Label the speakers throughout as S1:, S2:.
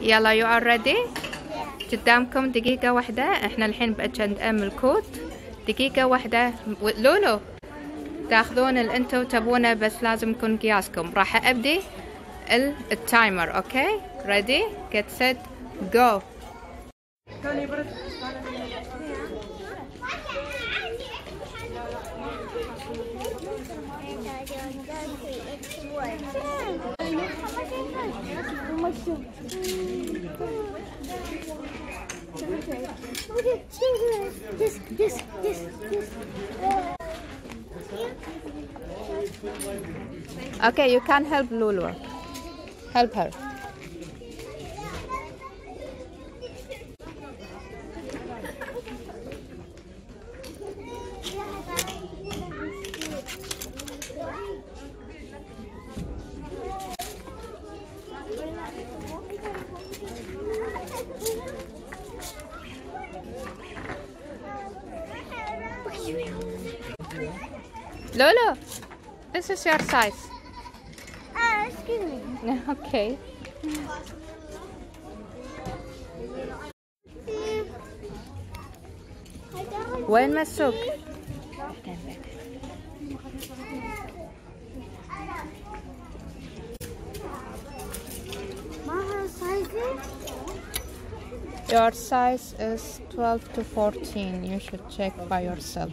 S1: يلا يو ار ريدي قدامكم دقيقة واحدة احنا الحين باتشند ام الكوت دقيقة واحدة لولو تاخذون اللي انتو تبونه بس لازم يكون قياسكم راح ابدي التايمر اوكي
S2: ريدي جيت سيت جو
S1: Okay, you can help Lulu. Help her. Lolo, this is your size.
S2: Ah, uh, excuse me.
S1: okay. وين
S2: مسوق؟
S1: Your size is 12 to 14. You should check by yourself.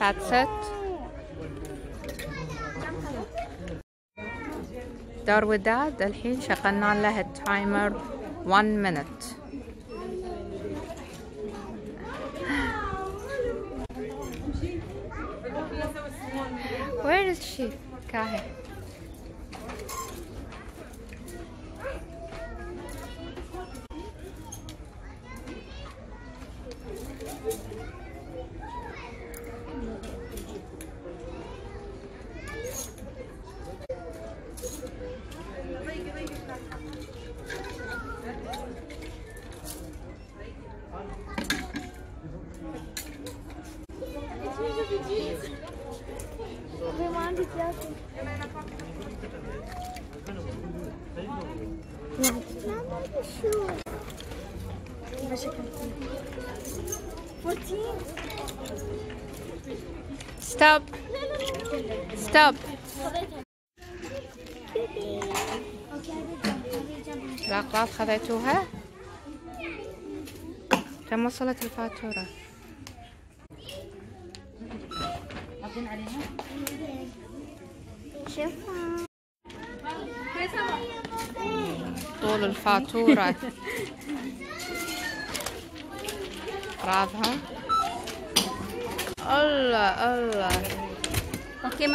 S1: That's it. دار وداد الحين شغلنا لها التايمر 1 minute Where is she? Kahe. Stop. Stop. الأقراط خذيتوها كم وصلت الفاتورة؟ طول الفاتورة أغراضها الله الله
S3: اوكي